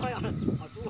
这呀，把猪上了。